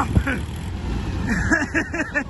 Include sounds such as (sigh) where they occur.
off. (laughs)